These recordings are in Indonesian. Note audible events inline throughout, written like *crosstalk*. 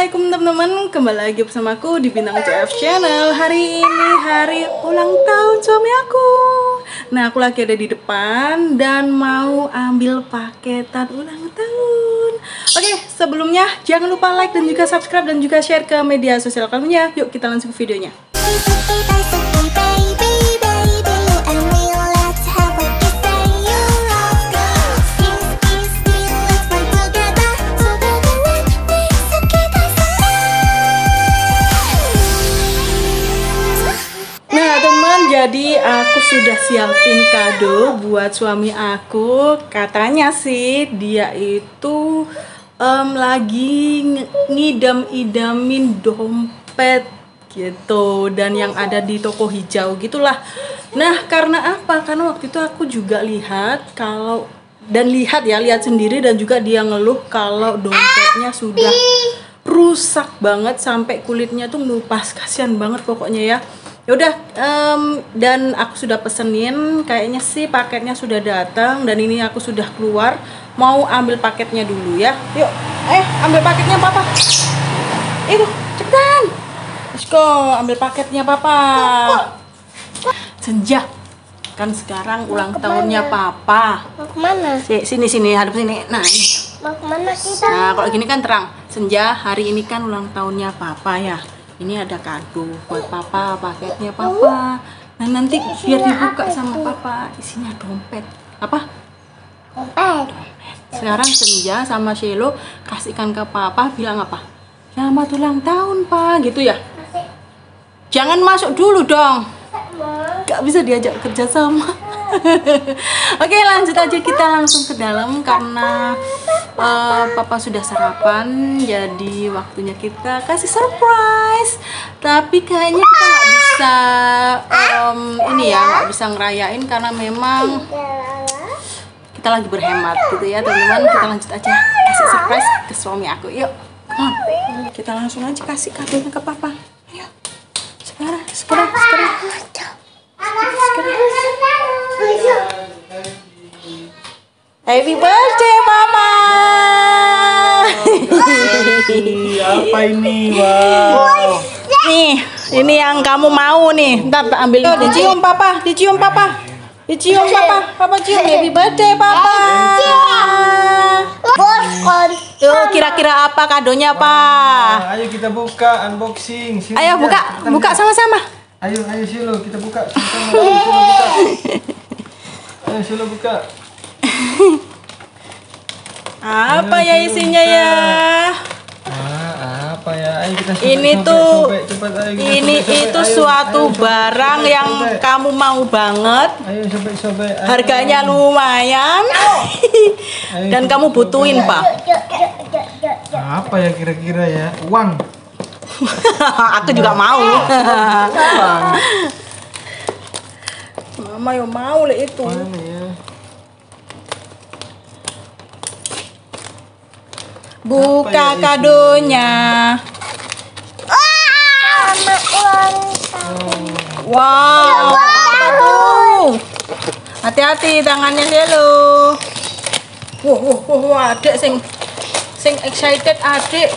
Assalamualaikum teman-teman. Kembali lagi bersama aku di Bintang CF Channel. Hari ini hari ulang tahun suami aku. Nah aku lagi ada di depan Dan mau ambil paketan ulang tahun. Oke sebelumnya jangan lupa like dan juga subscribe Dan juga share ke media sosial kamunya Yuk kita langsung ke videonya jadi aku sudah siapin kado buat suami aku. Katanya sih dia itu em, lagi ng- ngidam-idamin dompet gitu Dan yang ada di toko hijau gitulah. Nah karena apa? Karena waktu itu aku juga lihat kalau dan lihat ya lihat sendiri dan juga dia ngeluh kalau dompetnya sudah rusak banget sampai kulitnya tuh melupas kasihan banget pokoknya ya yaudah em, dan aku sudah pesenin kayaknya sih paketnya sudah datang dan ini aku sudah keluar. Mau ambil paketnya dulu ya. Yuk eh ambil paketnya papa. Itu cepetan. Let's go ambil paketnya papa. Senja kan sekarang ulang tahunnya papa. Mau ke mana? Si- sini sini hadap sini. Nah ini. Mau ke mana kita? Nah, kalau gini kan terang. Senja, hari ini kan ulang tahunnya Papa ya. Ini ada kado buat Papa, paketnya Papa. Nah, nanti biar dibuka sama Papa, isinya dompet. Apa? Dompet. Sekarang Senja sama Shelo kasihkan ke Papa bilang apa? Selamat ulang tahun, Pak. Gitu ya. Jangan masuk dulu dong. Gak bisa diajak kerja sama. *laughs* Oke, lanjut aja kita langsung ke dalam karena eh, Papa sudah sarapan, jadi waktunya kita kasih surprise. Tapi kayaknya kita nggak bisa em, ini ya, nggak bisa ngerayain karena memang kita lagi berhemat gitu ya teman-teman. Kita lanjut aja kasih surprise ke suami aku. Yuk, on. Kita langsung aja kasih kadonya ke Papa. Happy birthday, Mama! apa ini? Wow. nih, ini yang kamu mau nih. Ntar tak ambil. Tuh, dicium Papa, dicium Papa. Dicium Papa, Papa cium. Happy birthday, Papa. Boscon. Tuh, kira-kira apa kadonya, Pak? Ayo kita buka unboxing. Sini, Ayo ya. buka, Kita buka sama-sama. Ayo, ayo Silo, kita buka. Sama-sama. *laughs* Ayo Silo buka. Ayo Silo buka. Apa Ayo, ya isinya buka. ya? Ah, apa ya? Ayo kita sobek, Ini sobek, tuh sobek, cepat, ayo kita ini sobek, sobek. itu Ayo, suatu ayo, sobek, barang sobek, yang sobek. kamu mau banget. Ayo sobek, sobek. Ayo. Harganya lumayan. Ayo, *laughs* Dan sobek, kamu sobek. butuhin, Pak. Apa ya kira-kira ya? Uang. *laughs* Aku juga mau. *laughs* Mama yo mau le itu. Mana ya? Buka ya kadonya. Wow. Apa tuh? Hati-hati tangannya Lelo. Wah, wah, wah, wah, adek sing sing excited adek.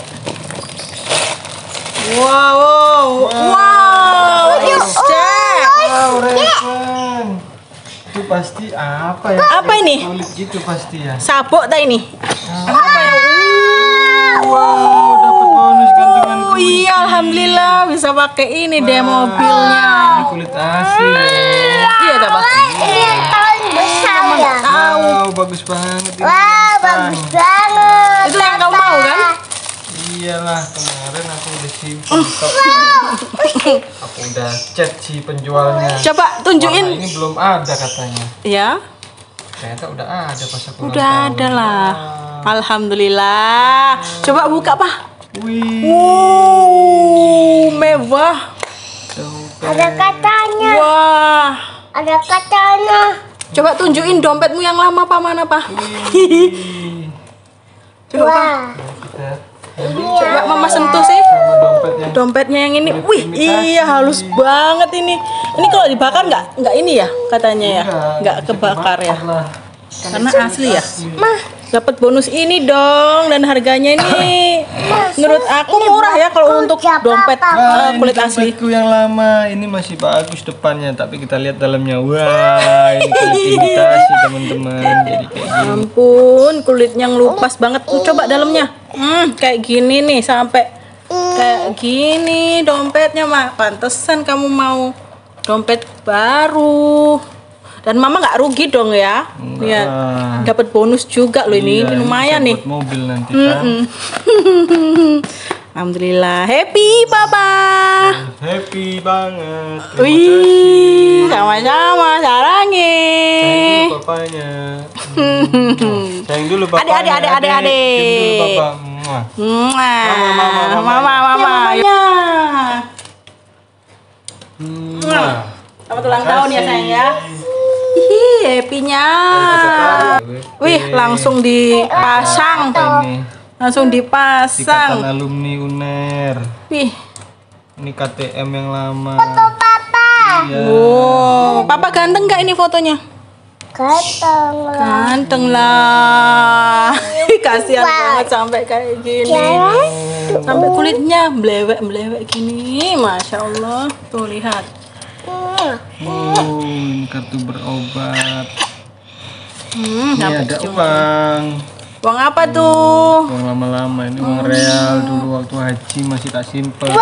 Wow, wow, wow, is that? Wow, Revan. Itu pasti apa ya? Apa ini? Kulit gitu pasti ya. Sabuk tak ini? Ya? Wow, dapat bonus gantungan Oh kulit. iya, alhamdulillah bisa pakai ini deh mobilnya. Ini kulit asli. ya. Iya, tak Pak? Ini yang tahun besar ya. Wow, bagus banget ini. Wah, bintang. bagus banget. Itu yang kamu mau kan? Iyalah, kemarin aku udah simpen stok. Aku udah chat si penjualnya. Coba Warna tunjukin. ini belum ada katanya. Ya, Ternyata udah ada pas aku udah ada lah. Alhamdulillah. Coba buka, Pak. Wih. Wow, mewah. dompet. Ada katanya. Wah. Ada katanya. Coba tunjukin dompetmu yang lama Pak mana, Pak? Wih. Coba, Pak. Coba Mama sentuh sih. dompetnya. Dompetnya yang ini. Wih, iya halus banget ini. Ini kalau dibakar nggak nggak ini ya katanya ya? Nggak bisa kebakar ya. lah. Karena asli ya. Mah, dapat bonus ini dong dan harganya ini menurut aku murah ya kalau untuk dompet eh, Ah, ini kulit asli. dompetku yang lama. Ini masih bagus depannya, tapi kita lihat dalamnya. Wah, ini kulit *laughs* imitasi teman-teman. Jadi kayak gini. Ampun, kulitnya ngelupas banget. Tuh, coba dalamnya. Hmm, kayak gini nih sampai kayak gini dompetnya, Mak. Pantesan kamu mau dompet baru. Dan Mama nggak rugi dong ya. Ya, dapat bonus juga loh ini. Iya, Ini lumayan bisa nih. mobil nanti kan. *laughs* Alhamdulillah. Happy, Papa. Happy banget. Terima Wih, sama-sama sarangi. Sayang dulu papanya. Hmm. *laughs* Sayang dulu papanya. Adik, adik, adik, adik, papa. Mama, mama, mama, mama. mama. Ya. Selamat ulang tahun ya sayang ya. Hihi, happy-nya. Wih, langsung dipasang. Langsung Ikatan dipasang. alumni UNER. Wih. Ini KTM yang lama. Papa. Iya. Wow, Papa ganteng gak ini fotonya? Ganteng. Ganteng lah. *laughs* Kasihan banget sampai kayak gini. Sampai kulitnya belewek-belewek gini. Masya Allah. Tuh lihat. Hmm. Oh, kartu berobat. Hmm, Ini ada cium. uang. Uang apa tuh? Uang lama-lama ini uang real dulu waktu haji masih tak simpen. Wow,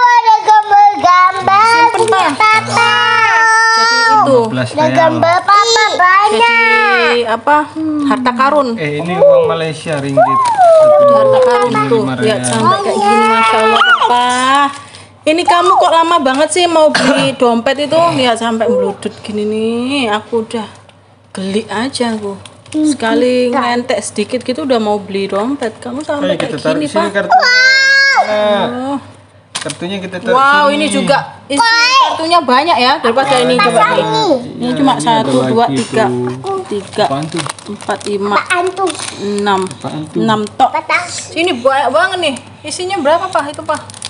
ada gambar-gambar. Simpen, Pak. Papa. Jadi itu. 12 Ada gambar papa banyak. Jadi apa? Harta karun. Eh ini uang Malaysia ringgit. Harta karun tuh. Lihat sampai kayak gini Masya Allah Papa. Ini kamu kok lama banget sih mau beli dompet itu? Lihat sampai meludut gini nih. Aku udah geli aja aku. Sekali ngentek sedikit gitu udah mau beli dompet. Kamu sampai Ayo kita kayak taruh gini, sini Pak. kartunya. Nah, Oh. kartunya kita taruh Wow, sini. ini juga isi kartunya banyak ya daripada ini coba nih. Ini cuma ini satu, dua, lagi tiga, tiga, empat, lima, enam, enam tok. Ini banyak banget nih. Isinya berapa pak itu pak?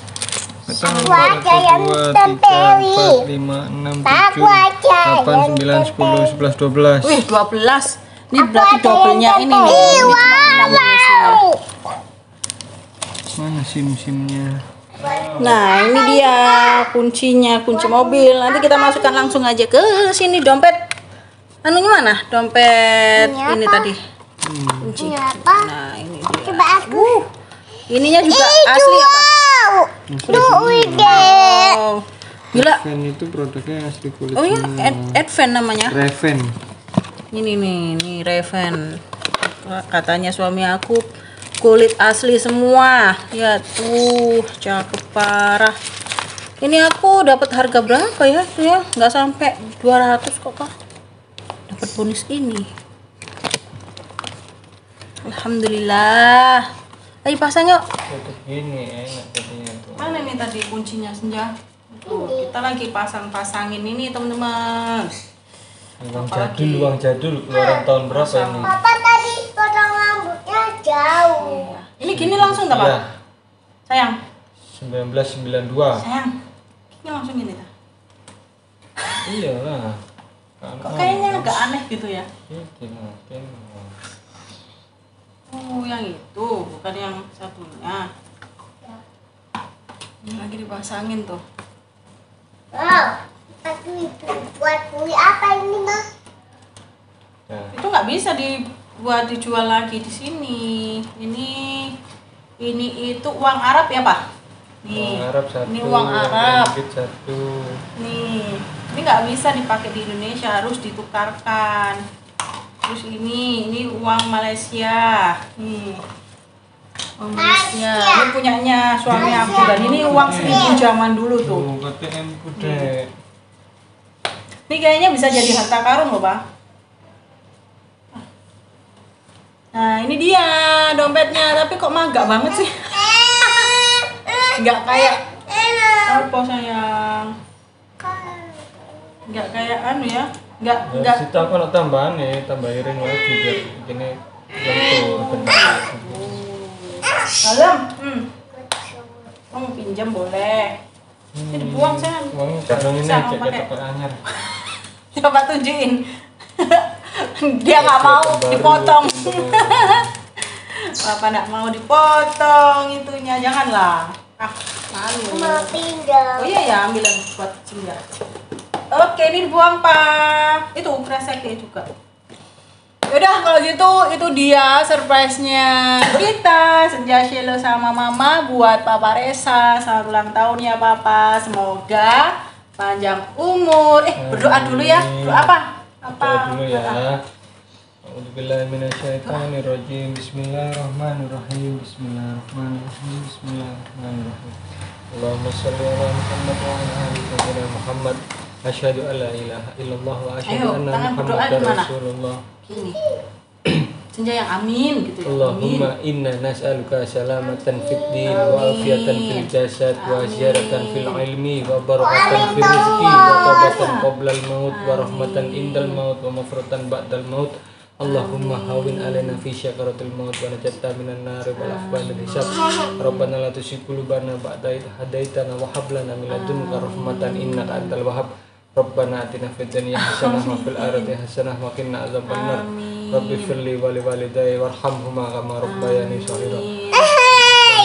Betul. Aku aja yang Dua, tiga, tempeli. empat, lima, enam, Aku tujuh, aja delapan, yang sembilan, sepuluh, sebelas, dua belas. Wih 12 Ini berarti doublenya ini nih. Mana sim-simnya? Nah ini dia kuncinya kunci mobil. Nanti kita masukkan langsung aja ke sini dompet. Anunya mana? Dompet Ini ini tadi. Hmm. Kunci. Ini apa? Nah ini dia. Coba aku. Ininya juga asli apa? Wow. Duit deh. Oh, gila. Reven itu produknya asli kulit Oh iya. Ad Advent namanya. Reven. Ini nih, nih Raven. Katanya suami aku kulit asli semua. Ya tuh, cakep parah. Ini aku dapat harga berapa ya? Tuh ya, nggak sampai 200 kok, Pak. Dapat bonus ini. Alhamdulillah. Ayo pasang yuk. Tutup gini enak jadinya tuh. Mana nih tadi kuncinya senja? Tuh, kita lagi pasang-pasangin ini, teman-teman. Uang jadul, uang jadul keluaran tahun berapa ini? Papa tadi potong rambutnya jauh. Ini gini langsung tak, Pak? Iya, Sayang. 1992. Sayang, ini langsung gini ta? Iyalah. Kok kayaknya agak aneh gitu ya? Ini mungkin. Oh, yang itu, bukan yang satunya. Ini lagi dipasangin tuh. Wow. Aku itu buat beli apa ini mah? Nah, Itu nggak bisa dibuat dijual lagi di sini. Ini ini itu uang Arab ya, Pak? Nih. uang Arab satu. Ini uang Arab. satu. Nih, ini nggak bisa dipakai di Indonesia, harus ditukarkan. Terus ini, ini uang Malaysia. Nih, uang Malaysia. Ini punyanya suami aku dan ini uang seribu zaman dulu tuh. Tuh, KTM kude. Ini kayaknya bisa jadi harta karun loh, Pak. Nah, ini dia dompetnya, tapi kok magak banget sih? *laughs* Nggak kayak apa sayang? Nggak kayak anu ya? Nggak Ya, nggak situ aku nak tambahan nih, tambahin lagi biar gini lentur benar. Dalam, hmm. Kamu pinjam boleh. Ini dibuang sayang. Uang kadang ini pakai. ketok anyar. *laughs* Coba tunjukin. *laughs* Dia nggak mau dipotong. Papa *laughs* nggak mau dipotong itunya, janganlah. Ah, malu. Mau pindah. Oh iya ya, ambilan buat Cinda. Oke, ini dibuang pak. Itu kreseknya juga. Yaudah kalau gitu itu dia surprise-nya kita Senja Shelo sama Mama buat Papa Resa selamat ulang tahun ya Papa semoga panjang umur eh berdoa dulu ya doa apa apa Doa dulu ya. A'udzubillahiminasyaitonirrajim. Bismillahirrahmanirrahim. Bismillahirrahmanirrahim. Bismillahirrahmanirrahim. Allahumma shalli ala Muhammad wa ala ali sayyidina Muhammad. Asyhadu an la ilaha illallah wa asyhadu anna Muhammadar? Rasulullah. gini. Senja yang amin gitu ya amin. Allahumma inna nas'aluka salamatan fid din wa afiyatan fil jasad wa ziyaratan fil ilmi wa barakatan fil rizqi wa tawbatan qabla al maut wa rahmatan indal maut wa mafratan ba'dal maut. Allahumma hawin alaina fi syakaratil maut wa najatta minan nar wal afwan bil hisab. Rabbana la tuzigh qulubana ba'da idh hadaitana wa hab lana min ladunka rahmatan innaka antal wahhab Rabbana atina fid dunya hasanah wa fil akhirati hasanah wa qina adzabannar Rabbi firli wa li walidayya warhamhuma kama rabbayani shaghira.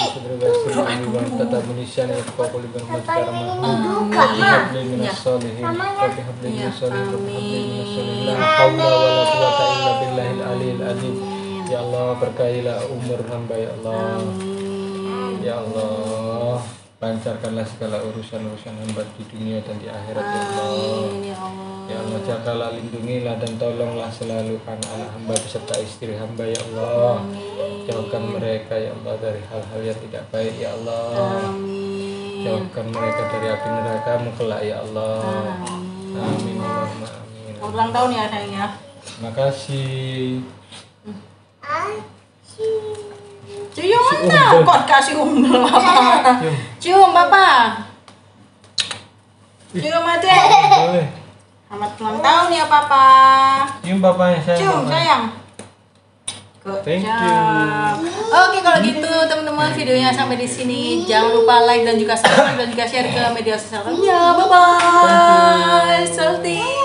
Sadri wa yassir li amri wa anta tabni lisani yafqahu qawli bi rahmatika ya arhamar Rabbi habli minas salihin. Rabbi habli minas salihin. Rabbi habli minas salihin. La hawla wa la quwata illa billahil aliyil azim. Ya Allah berkahilah umur hamba ya Allah. Ya Allah lancarkanlah segala urusan-urusan hamba di dunia dan di akhirat ya Allah. Amin, ya Allah. Ya Allah jagalah lindungilah dan tolonglah selalu anak-anak hamba beserta istri hamba ya Allah. Jauhkan mereka ya Allah dari hal-hal yang tidak baik ya Allah. Amin. Jauhkan mereka dari api neraka kelak ya Allah. Amin. Allahumma amin. Selamat ulang tahun ya sayang ya. Terima kasih cium. mana? Kok kasih umbel papa cium. Papa cium aja Boleh. Selamat ulang tahun ya papa. Cium bapaknya sayang cium sayang. Thank job. you. Oke kalau gitu teman-teman videonya sampai di sini. Jangan lupa like dan juga subscribe dan juga share ke media sosial lainnya. Bye bye. Salty.